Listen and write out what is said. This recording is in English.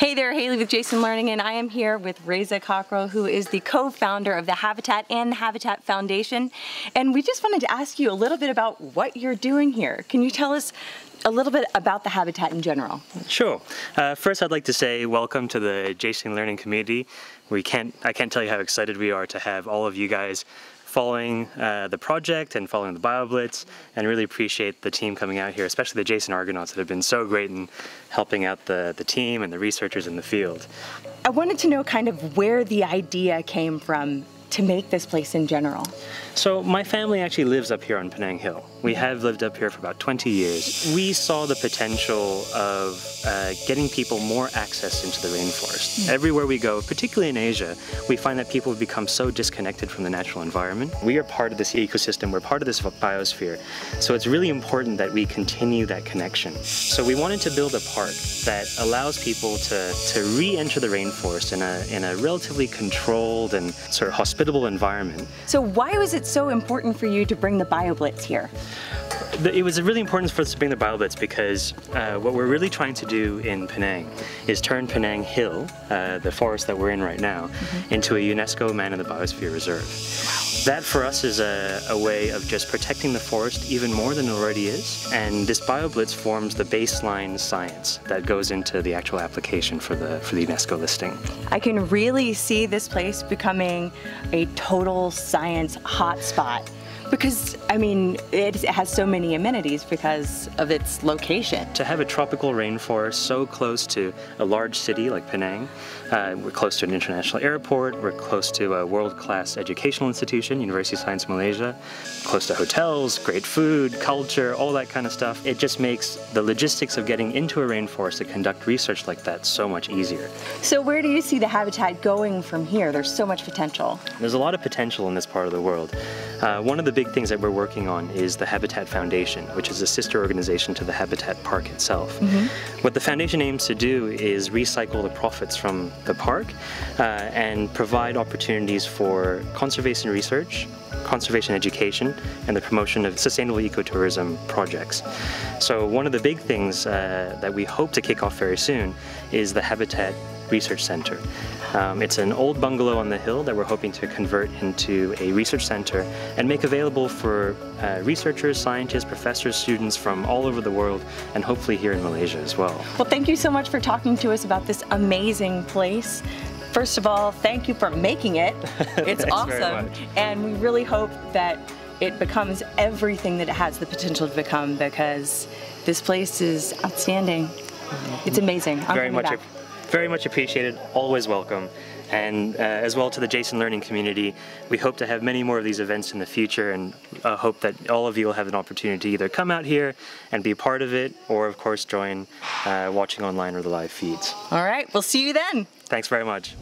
Hey there, Haley with Jason Learning, and I am here with Reza Cockrell, who is the co-founder of the Habitat and the Habitat Foundation. And we just wanted to ask you a little bit about what you're doing here. Can you tell us a little bit about the Habitat in general? Sure. Uh, first, I'd like to say welcome to the Jason Learning community. We can't, I can't tell you how excited we are to have all of you guys following uh, the project and following the BioBlitz and really appreciate the team coming out here, especially the Jason Argonauts that have been so great in helping out the, the team and the researchers in the field. I wanted to know kind of where the idea came from to make this place in general? So my family actually lives up here on Penang Hill. We have lived up here for about 20 years. We saw the potential of uh, getting people more access into the rainforest. Mm. Everywhere we go, particularly in Asia, we find that people have become so disconnected from the natural environment. We are part of this ecosystem, we're part of this biosphere. So it's really important that we continue that connection. So we wanted to build a park that allows people to, to re-enter the rainforest in a, in a relatively controlled and sort of hospitable hospitable environment. So why was it so important for you to bring the BioBlitz here? It was really important for us to bring the BioBlitz because uh, what we're really trying to do in Penang is turn Penang Hill, uh, the forest that we're in right now, mm -hmm. into a UNESCO Man in the Biosphere Reserve. That for us is a, a, way of just protecting the forest even more than it already is. And this BioBlitz forms the baseline science that goes into the actual application for the, for the UNESCO listing. I can really see this place becoming a total science hotspot because, I mean, it has so many amenities because of its location. To have a tropical rainforest so close to a large city like Penang, uh, we're close to an international airport, we're close to a world-class educational institution, University of Science Malaysia, close to hotels, great food, culture, all that kind of stuff. It just makes the logistics of getting into a rainforest to conduct research like that so much easier. So where do you see the habitat going from here? There's so much potential. There's a lot of potential in this part of the world. Uh, one of the big things that we're working on is the Habitat Foundation, which is a sister organization to the Habitat Park itself. Mm -hmm. What the foundation aims to do is recycle the profits from the park uh, and provide opportunities for conservation research, conservation education, and the promotion of sustainable ecotourism projects. So one of the big things uh, that we hope to kick off very soon is the Habitat Research Center. Um, it's an old bungalow on the hill that we're hoping to convert into a research center and make available for uh, researchers, scientists, professors, students from all over the world and hopefully here in Malaysia as well. Well, thank you so much for talking to us about this amazing place. First of all, thank you for making it. It's awesome. And we really hope that it becomes everything that it has the potential to become because this place is outstanding. It's amazing. I'm Very much. Very much appreciated, always welcome. And uh, as well to the Jason Learning community, we hope to have many more of these events in the future and uh, hope that all of you will have an opportunity to either come out here and be part of it or of course join uh, watching online or the live feeds. All right, we'll see you then. Thanks very much.